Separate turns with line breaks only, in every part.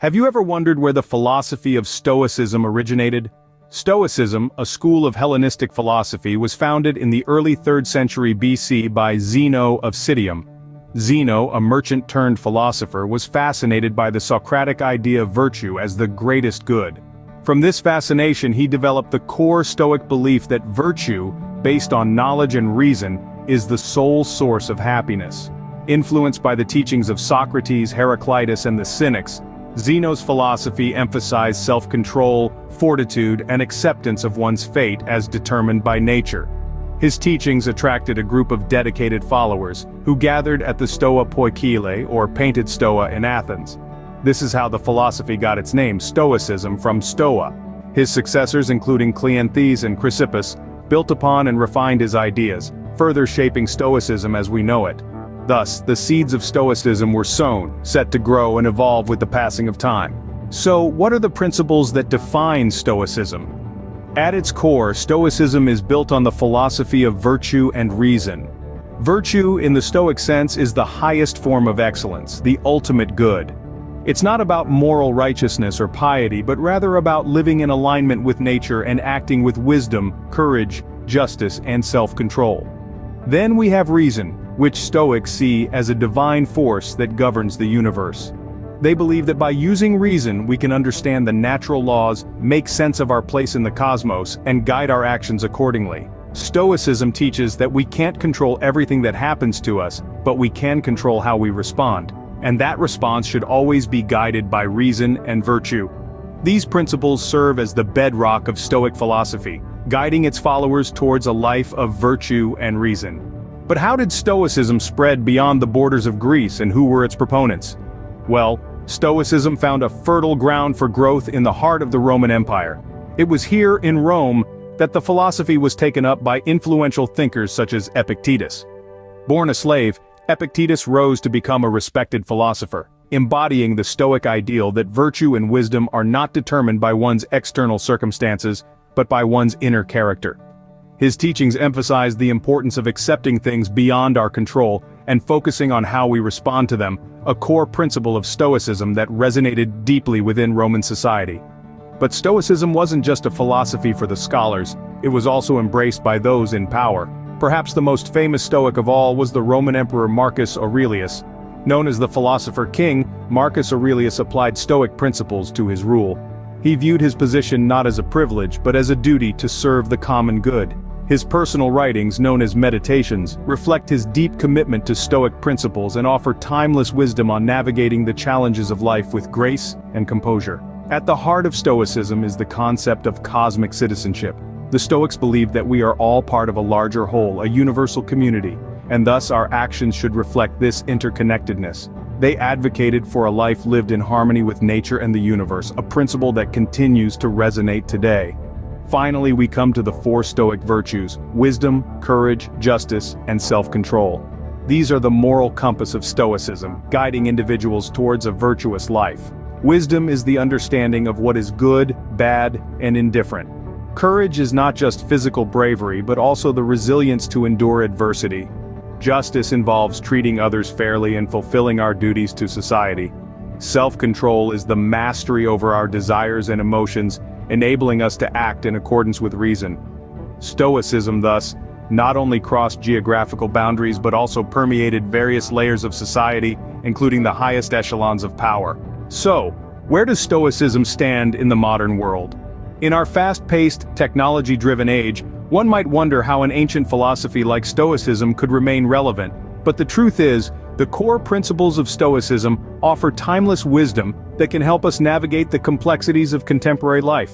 Have you ever wondered where the philosophy of Stoicism originated? Stoicism, a school of Hellenistic philosophy was founded in the early 3rd century BC by Zeno of Citium. Zeno, a merchant-turned-philosopher was fascinated by the Socratic idea of virtue as the greatest good. From this fascination he developed the core Stoic belief that virtue, based on knowledge and reason, is the sole source of happiness. Influenced by the teachings of Socrates, Heraclitus and the Cynics, Zeno's philosophy emphasized self-control, fortitude, and acceptance of one's fate as determined by nature. His teachings attracted a group of dedicated followers, who gathered at the Stoa Poikile or Painted Stoa in Athens. This is how the philosophy got its name Stoicism from Stoa. His successors including Cleanthes and Chrysippus, built upon and refined his ideas, further shaping Stoicism as we know it. Thus, the seeds of Stoicism were sown, set to grow and evolve with the passing of time. So, what are the principles that define Stoicism? At its core, Stoicism is built on the philosophy of virtue and reason. Virtue, in the Stoic sense, is the highest form of excellence, the ultimate good. It's not about moral righteousness or piety but rather about living in alignment with nature and acting with wisdom, courage, justice and self-control. Then we have reason, which Stoics see as a divine force that governs the universe. They believe that by using reason we can understand the natural laws, make sense of our place in the cosmos, and guide our actions accordingly. Stoicism teaches that we can't control everything that happens to us, but we can control how we respond. And that response should always be guided by reason and virtue. These principles serve as the bedrock of Stoic philosophy, guiding its followers towards a life of virtue and reason. But how did Stoicism spread beyond the borders of Greece and who were its proponents? Well, Stoicism found a fertile ground for growth in the heart of the Roman Empire. It was here in Rome that the philosophy was taken up by influential thinkers such as Epictetus. Born a slave, Epictetus rose to become a respected philosopher, embodying the Stoic ideal that virtue and wisdom are not determined by one's external circumstances, but by one's inner character. His teachings emphasized the importance of accepting things beyond our control and focusing on how we respond to them, a core principle of Stoicism that resonated deeply within Roman society. But Stoicism wasn't just a philosophy for the scholars, it was also embraced by those in power. Perhaps the most famous Stoic of all was the Roman Emperor Marcus Aurelius. Known as the Philosopher King, Marcus Aurelius applied Stoic principles to his rule. He viewed his position not as a privilege but as a duty to serve the common good. His personal writings, known as Meditations, reflect his deep commitment to Stoic principles and offer timeless wisdom on navigating the challenges of life with grace and composure. At the heart of Stoicism is the concept of cosmic citizenship. The Stoics believe that we are all part of a larger whole, a universal community, and thus our actions should reflect this interconnectedness. They advocated for a life lived in harmony with nature and the universe, a principle that continues to resonate today. Finally we come to the four Stoic virtues, wisdom, courage, justice, and self-control. These are the moral compass of Stoicism, guiding individuals towards a virtuous life. Wisdom is the understanding of what is good, bad, and indifferent. Courage is not just physical bravery but also the resilience to endure adversity. Justice involves treating others fairly and fulfilling our duties to society. Self-control is the mastery over our desires and emotions enabling us to act in accordance with reason. Stoicism thus, not only crossed geographical boundaries but also permeated various layers of society, including the highest echelons of power. So, where does Stoicism stand in the modern world? In our fast-paced, technology-driven age, one might wonder how an ancient philosophy like Stoicism could remain relevant, but the truth is, the core principles of Stoicism offer timeless wisdom that can help us navigate the complexities of contemporary life.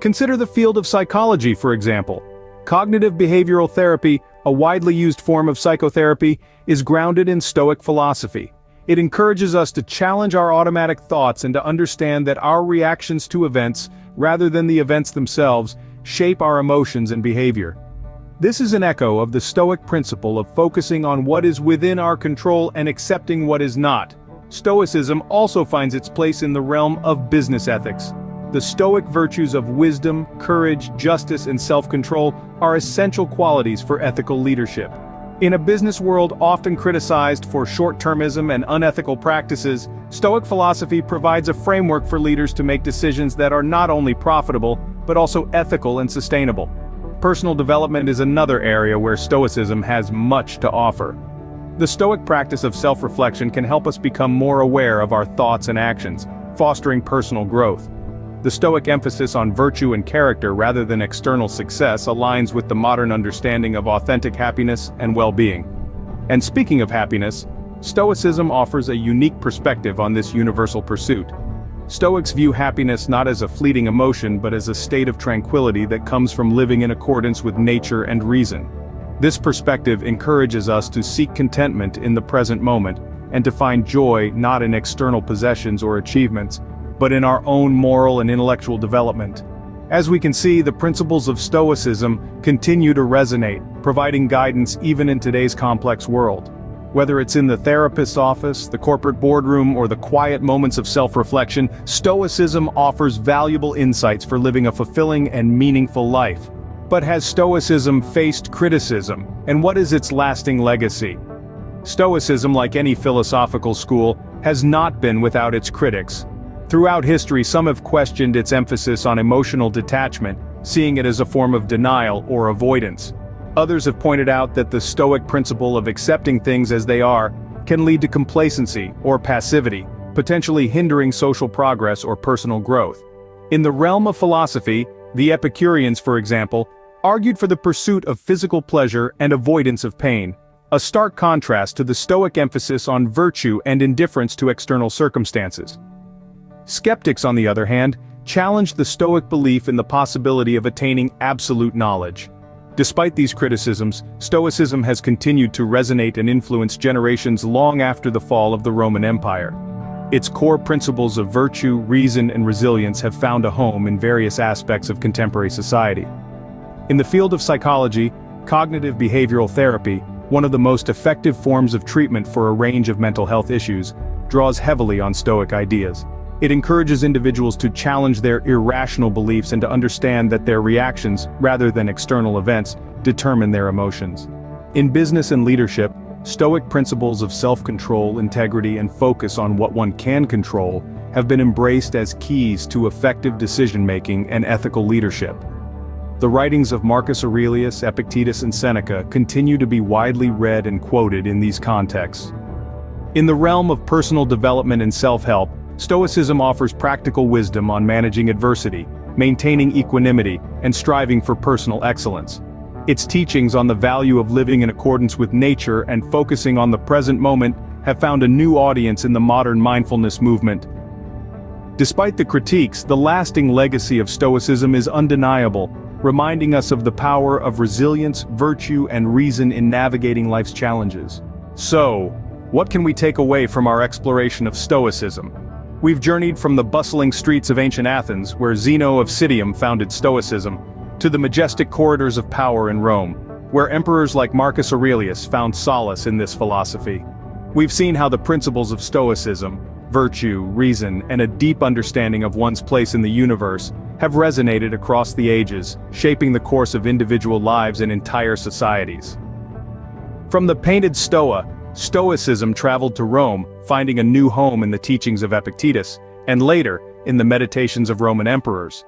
Consider the field of psychology for example. Cognitive behavioral therapy, a widely used form of psychotherapy, is grounded in Stoic philosophy. It encourages us to challenge our automatic thoughts and to understand that our reactions to events, rather than the events themselves, shape our emotions and behavior. This is an echo of the Stoic principle of focusing on what is within our control and accepting what is not. Stoicism also finds its place in the realm of business ethics. The Stoic virtues of wisdom, courage, justice and self-control are essential qualities for ethical leadership. In a business world often criticized for short-termism and unethical practices, Stoic philosophy provides a framework for leaders to make decisions that are not only profitable, but also ethical and sustainable. Personal development is another area where Stoicism has much to offer. The Stoic practice of self-reflection can help us become more aware of our thoughts and actions, fostering personal growth. The Stoic emphasis on virtue and character rather than external success aligns with the modern understanding of authentic happiness and well-being. And speaking of happiness, Stoicism offers a unique perspective on this universal pursuit. Stoics view happiness not as a fleeting emotion but as a state of tranquility that comes from living in accordance with nature and reason. This perspective encourages us to seek contentment in the present moment, and to find joy not in external possessions or achievements, but in our own moral and intellectual development. As we can see, the principles of Stoicism continue to resonate, providing guidance even in today's complex world. Whether it's in the therapist's office, the corporate boardroom, or the quiet moments of self-reflection, Stoicism offers valuable insights for living a fulfilling and meaningful life. But has Stoicism faced criticism, and what is its lasting legacy? Stoicism, like any philosophical school, has not been without its critics, Throughout history some have questioned its emphasis on emotional detachment, seeing it as a form of denial or avoidance. Others have pointed out that the Stoic principle of accepting things as they are can lead to complacency or passivity, potentially hindering social progress or personal growth. In the realm of philosophy, the Epicureans for example, argued for the pursuit of physical pleasure and avoidance of pain, a stark contrast to the Stoic emphasis on virtue and indifference to external circumstances. Skeptics on the other hand, challenged the Stoic belief in the possibility of attaining absolute knowledge. Despite these criticisms, Stoicism has continued to resonate and influence generations long after the fall of the Roman Empire. Its core principles of virtue, reason and resilience have found a home in various aspects of contemporary society. In the field of psychology, cognitive behavioral therapy, one of the most effective forms of treatment for a range of mental health issues, draws heavily on Stoic ideas. It encourages individuals to challenge their irrational beliefs and to understand that their reactions, rather than external events, determine their emotions. In business and leadership, Stoic principles of self-control, integrity and focus on what one can control have been embraced as keys to effective decision-making and ethical leadership. The writings of Marcus Aurelius, Epictetus and Seneca continue to be widely read and quoted in these contexts. In the realm of personal development and self-help, Stoicism offers practical wisdom on managing adversity, maintaining equanimity, and striving for personal excellence. Its teachings on the value of living in accordance with nature and focusing on the present moment have found a new audience in the modern mindfulness movement. Despite the critiques, the lasting legacy of Stoicism is undeniable, reminding us of the power of resilience, virtue, and reason in navigating life's challenges. So, what can we take away from our exploration of Stoicism? We've journeyed from the bustling streets of ancient Athens, where Zeno of Citium founded Stoicism, to the majestic corridors of power in Rome, where emperors like Marcus Aurelius found solace in this philosophy. We've seen how the principles of Stoicism, virtue, reason, and a deep understanding of one's place in the universe, have resonated across the ages, shaping the course of individual lives and entire societies. From the painted Stoa, Stoicism traveled to Rome, finding a new home in the teachings of Epictetus, and later, in the meditations of Roman emperors.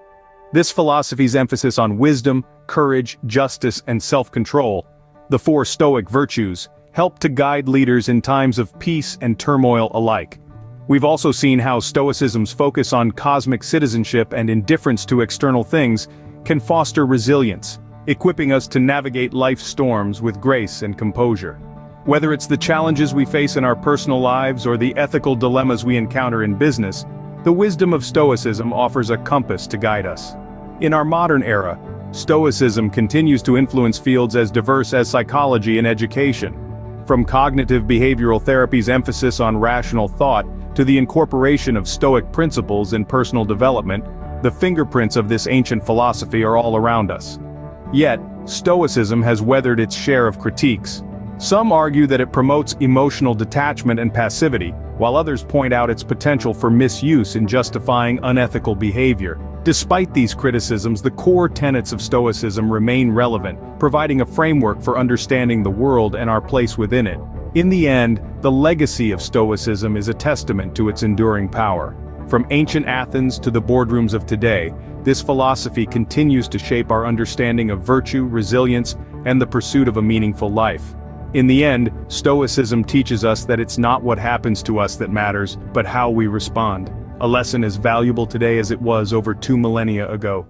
This philosophy's emphasis on wisdom, courage, justice, and self-control, the four Stoic virtues, helped to guide leaders in times of peace and turmoil alike. We've also seen how Stoicism's focus on cosmic citizenship and indifference to external things can foster resilience, equipping us to navigate life's storms with grace and composure. Whether it's the challenges we face in our personal lives or the ethical dilemmas we encounter in business, the wisdom of Stoicism offers a compass to guide us. In our modern era, Stoicism continues to influence fields as diverse as psychology and education. From cognitive behavioral therapy's emphasis on rational thought to the incorporation of Stoic principles in personal development, the fingerprints of this ancient philosophy are all around us. Yet, Stoicism has weathered its share of critiques, some argue that it promotes emotional detachment and passivity, while others point out its potential for misuse in justifying unethical behavior. Despite these criticisms the core tenets of Stoicism remain relevant, providing a framework for understanding the world and our place within it. In the end, the legacy of Stoicism is a testament to its enduring power. From ancient Athens to the boardrooms of today, this philosophy continues to shape our understanding of virtue, resilience, and the pursuit of a meaningful life. In the end, Stoicism teaches us that it's not what happens to us that matters, but how we respond. A lesson as valuable today as it was over two millennia ago.